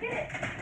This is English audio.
That's it.